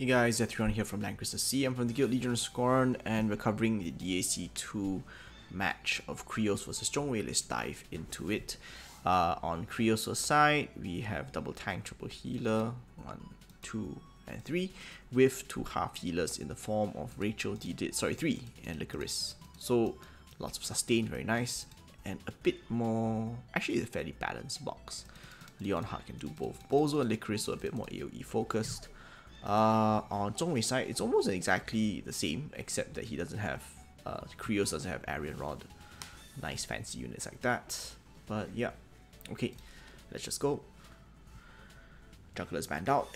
Hey guys, Xethrion here from Langrisser SEA. I'm from the Guild Legion of Scorn, and we're covering the DAC 2 match of Krios versus Zhongwei. Let's dive into it. Uh, on Krios' side, we have double tank, triple healer, 1, 2, and 3, with two half healers in the form of Rachel, Deedlit, sorry, 3, and Lushiris. So, lots of sustain, very nice, and a bit more, actually a fairly balanced box. Leonhardt can do both. Bozo and Lushiris are a bit more AoE focused. Uh, on Zhongwei side, it's almost exactly the same, except that he doesn't have, uh, Krios doesn't have Arian Rod. Nice fancy units like that. But yeah, okay, let's just go. Juggler's banned out,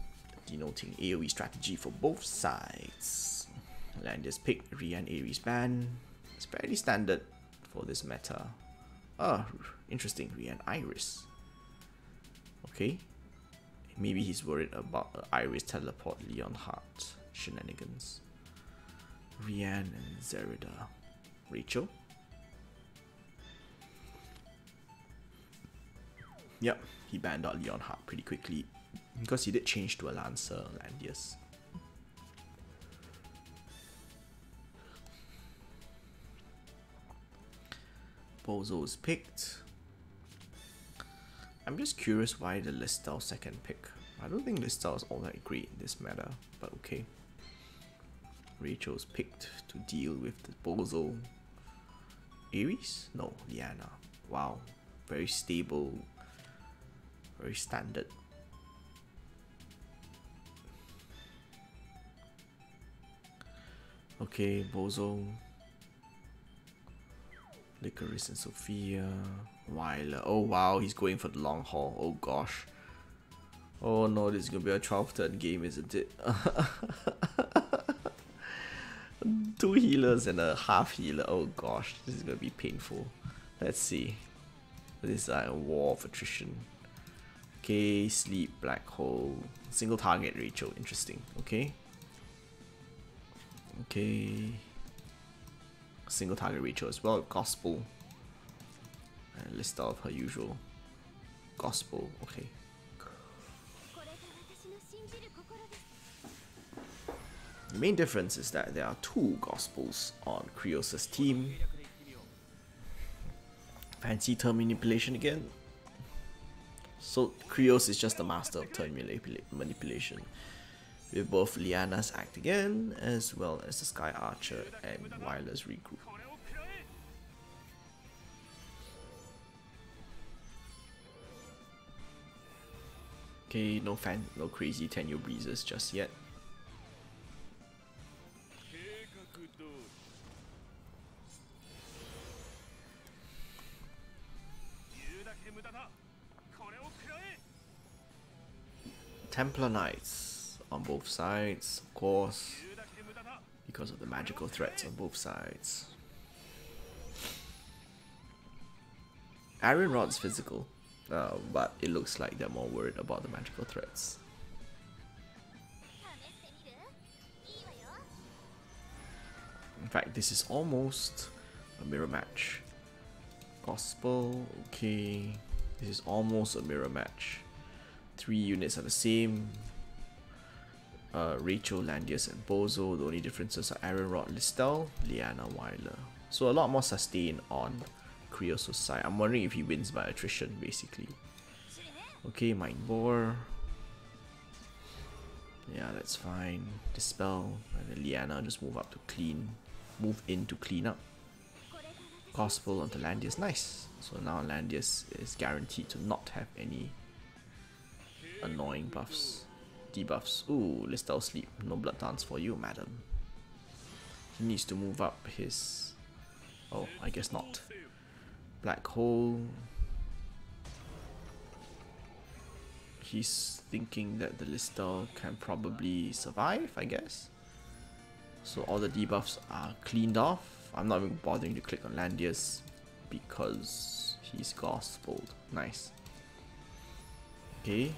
denoting AoE strategy for both sides. Landius pick, Rian Ares ban. It's fairly standard for this meta. Ah, oh, interesting, Rian Iris. Okay, Maybe he's worried about uh, Iris teleport Leonhardt shenanigans. Rian and Zerida. Rachel? Yep, he banned out Leonhardt pretty quickly because he did change to a Lancer Landius. Bozo is picked. I'm just curious why the Listel second pick. I don't think Listel is all that great in this meta, but okay. Rachel's picked to deal with the Bozo. Ares? No, Liana. Wow. Very stable. Very standard. Okay, Bozo. Lushiris and Sophia. Weiler. Oh wow, he's going for the long haul. Oh gosh. Oh no, this is gonna be a 12 turn game, isn't it? Two healers and a half healer. Oh gosh, this is gonna be painful. Let's see. This is like a war of attrition. Okay, sleep, black hole, single target Rachel. Interesting. Okay. Okay. Single target Rachel as well. Gospel and list of her usual gospel. Okay. The main difference is that there are two gospels on Krios' team. Fancy turn manipulation again. So Krios is just the master of turn manipula manipulation. With both Liana's act again, as well as the Sky Archer and Wireless regroup. Okay, no fan, no crazy Tenyo breezes just yet. Templar Knights on both sides, of course, because of the magical threats on both sides. Arian Rod's physical, uh, but it looks like they're more worried about the magical threats. In fact, this is almost a mirror match. Gospel, okay. This is almost a mirror match. Three units are the same. Uh, Rachel, Landius, and Bozo. The only differences are Aaron Rod, Listel, Liana, Weiler. So a lot more sustain on Krios' side. I'm wondering if he wins by attrition, basically. Okay, Mind Bore. Yeah, that's fine. Dispel. And then Liana just move up to clean. Move in to clean up. Gospel onto Landius. Nice. So now Landius is guaranteed to not have any annoying buffs. Debuffs. Ooh, Listel sleep. No blood dance for you, madam. He needs to move up his... Oh, I guess not. Black hole. He's thinking that the Listel can probably survive, I guess. So all the debuffs are cleaned off. I'm not even bothering to click on Landius because he's gospeled. Nice. Okay.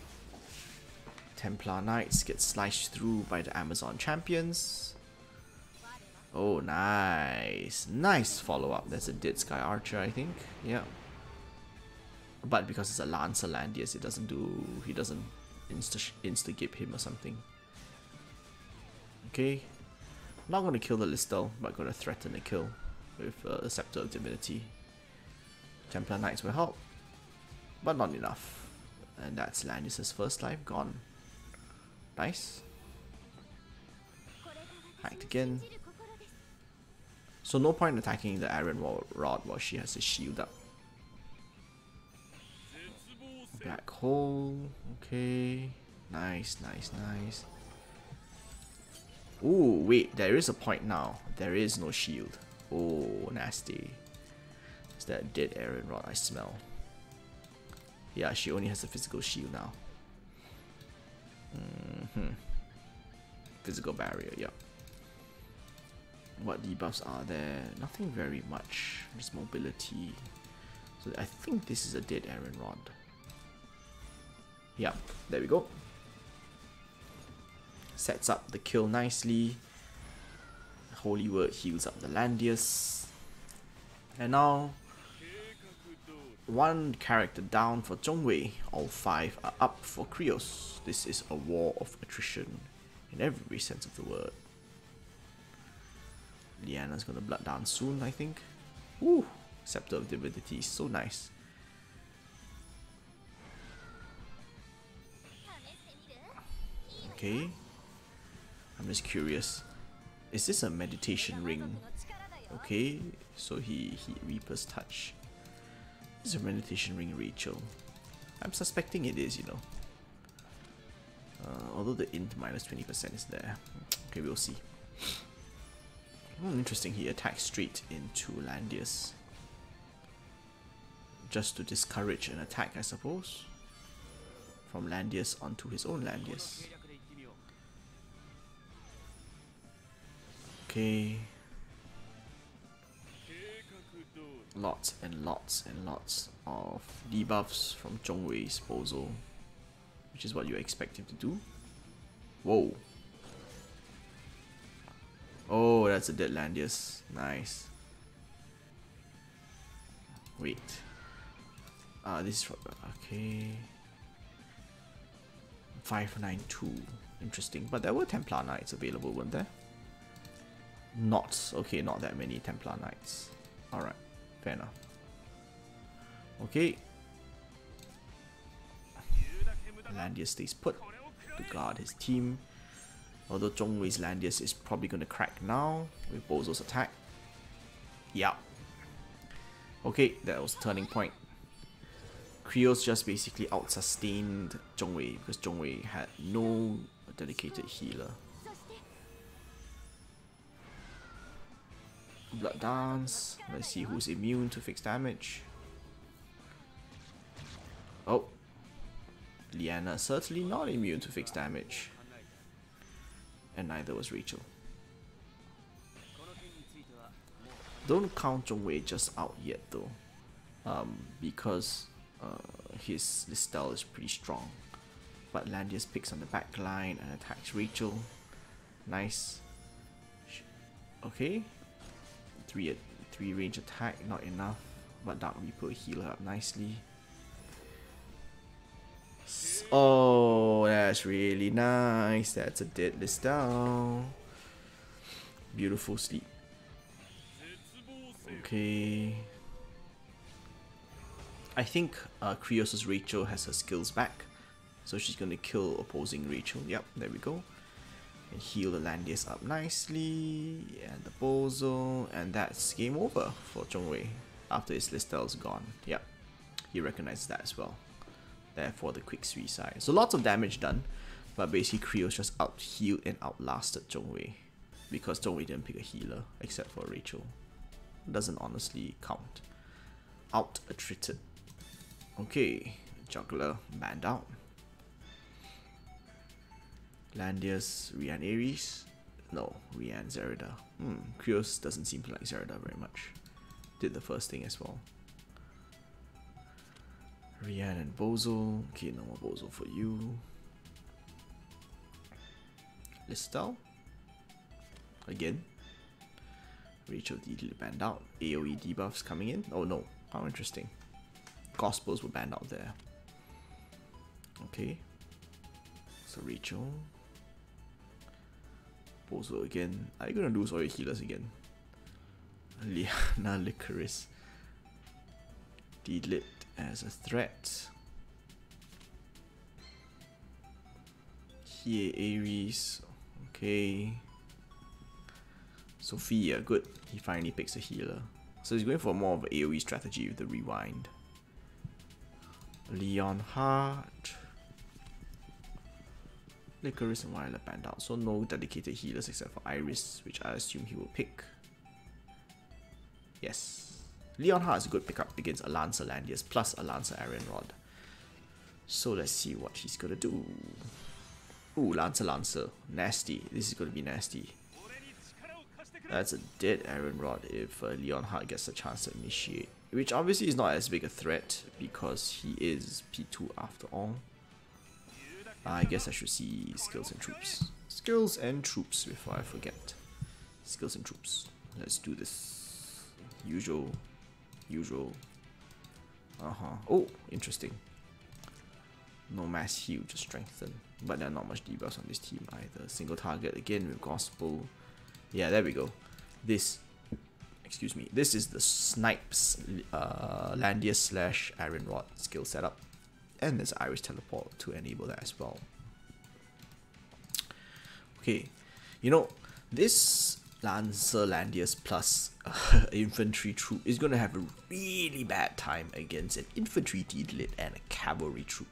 Templar Knights get sliced through by the Amazon champions. Oh, nice. Nice follow-up. That's a Dead Sky Archer, I think. Yeah. But because it's a Lancer Landius, it doesn't do... He doesn't insta-gip him or something. Okay. Not gonna kill the Listel, but gonna threaten a kill with uh, a Scepter of Divinity. Templar Knights will help, but not enough. And that's Landius' first life gone. Nice. Hacked again. So no point attacking the Iron Rod while she has a shield up. Black hole. Okay. Nice, nice, nice. Ooh, wait, there is a point now. There is no shield. Oh, nasty. Is that dead Iron Rod I smell? Yeah, she only has a physical shield now. Mm hmm Physical barrier, yep. What debuffs are there? Nothing very much. Just mobility. So I think this is a dead Iron Rod. Yeah, there we go. Sets up the kill nicely. Holy Word heals up the Landius. And now, one character down for Zhongwei. All five are up for Krios. This is a war of attrition in every sense of the word. Liana's gonna blood down soon, I think. Ooh, Scepter of Divinity, so nice. Okay. I'm just curious. Is this a meditation ring? Okay, so he, he Reaper's Touch. Is a meditation ring Rachel. I'm suspecting it is, you know. Uh, although the int minus 20% is there. Okay, we'll see. Hmm, interesting, he attacks straight into Landius. Just to discourage an attack, I suppose. From Landius onto his own Landius. Okay. Lots and lots and lots of debuffs from Zhongwei's Bozo. Which is what you expect him to do. Whoa. Oh, that's a dead Landius. Nice. Wait. Ah, uh, this is from... Okay. 592. Interesting. But there were Templar Knights available, weren't there? Not. Okay, not that many Templar Knights. Alright, fair enough. Okay. Landius stays put to guard his team. Although Zhongwei's Landius is probably going to crack now with Bozo's attack. Yeah. Okay, that was turning point. Krios just basically out-sustained Zhongwei because Zhongwei had no dedicated healer. Blood Dance. Let's see who's immune to fixed damage. Oh. Liana certainly not immune to fixed damage. And neither was Rachel. Don't count Zhongwei just out yet though. Um, because uh, his, his style is pretty strong. But Landius picks on the back line and attacks Rachel. Nice. Okay, three three range attack, not enough. But Dark Reaper heal up nicely. Oh, that's really nice. That's a deadless down. Beautiful sleep. Okay. I think uh, Krios' Rachel has her skills back. So she's gonna kill opposing Rachel. Yep, there we go and heal the Landius up nicely, and the Bozo, and that's game over for Zhongwei after his Listel's gone. Yep, he recognizes that as well. Therefore, the quick suicide. So lots of damage done, but basically Krios just out healed and outlasted Zhongwei because Zhongwei didn't pick a healer except for Rachel. Doesn't honestly count. Out attrited. Okay, Juggler banned out. Landius, Rian Ares. No, Rian Zerida. Hmm, Krios doesn't seem to like Zerida very much. Did the first thing as well. Rian and Bozo. Okay, no more Bozo for you. Listel. Again. Rachel D banned out. AoE debuffs coming in. Oh no, how interesting. Gospels were banned out there. Okay. So Rachel. Bozo again. Are you gonna lose all your healers again? Liana Lushiris. Deedlit as a threat. Here Ares. Okay. Sophia, good. He finally picks a healer. So he's going for more of an AoE strategy with the rewind. Leonhardt. Lushiris and Violet banned out, so no dedicated healers except for Iris, which I assume he will pick. Yes. Leonhardt is a good pickup against a Lancer Landius plus a Lancer Iron Rod. So let's see what he's gonna do. Ooh, Lancer Lancer. Nasty. This is gonna be nasty. That's a dead Iron Rod if uh, gets a chance to initiate. Which obviously is not as big a threat because he is P2 after all. I guess I should see skills and troops. Skills and troops before I forget. Skills and troops. Let's do this. Usual. Usual. Uh-huh. Oh, interesting. No mass heal, just strengthen. But there are not much debuffs on this team either. Single target again with gospel. Yeah, there we go. This, excuse me, this is the Snipes uh, Landius slash Iron Rod skill setup. And there's Iris Teleport to enable that as well. Okay, you know, this Lancer Landius plus uh, infantry troop is going to have a really bad time against an infantry deedlit and a cavalry troop.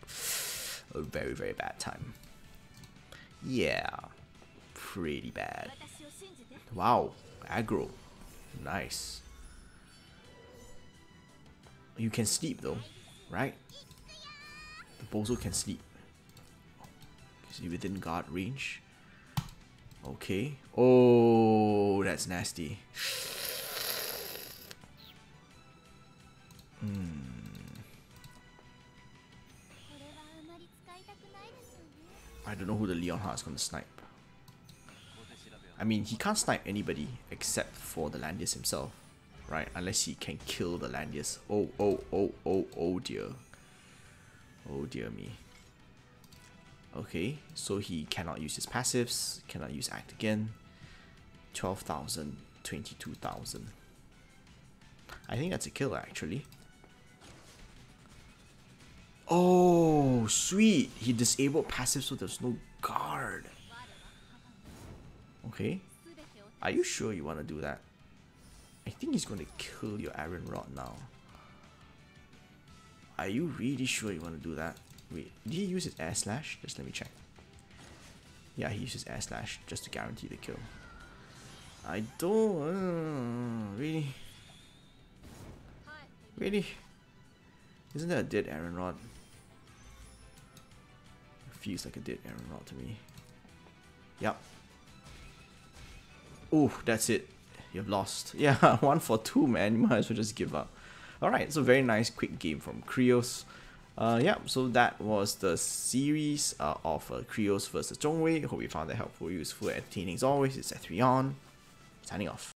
A very, very bad time. Yeah, pretty bad. Wow, aggro. Nice. You can sleep though, right? The Bozo can sleep. Is he within guard range? Okay. Oh, that's nasty. Hmm. I don't know who the Leonhardt is going to snipe. I mean, he can't snipe anybody except for the Landius himself, right? Unless he can kill the Landius. Oh, oh, oh, oh, oh dear. Oh dear me. Okay, so he cannot use his passives, cannot use act again. 12,000, 22,000. I think that's a kill actually. Oh, sweet. He disabled passive so there's no guard. Okay. Are you sure you want to do that? I think he's going to kill your Iron Rod now. Are you really sure you want to do that? Wait, did he use his air slash? Just let me check. Yeah, he uses air slash just to guarantee the kill. I don't uh, really, really. Isn't that a dead Iron Rod? It feels like a dead Iron Rod to me. Yep. Oh, that's it. You've lost. Yeah, one for two, man. You might as well just give up. Alright, so very nice quick game from Krios. Uh, yeah, so that was the series uh, of uh, Krios versus Zhongwei. Hope you found that helpful, useful, entertaining as always. It's Xethrion, signing off.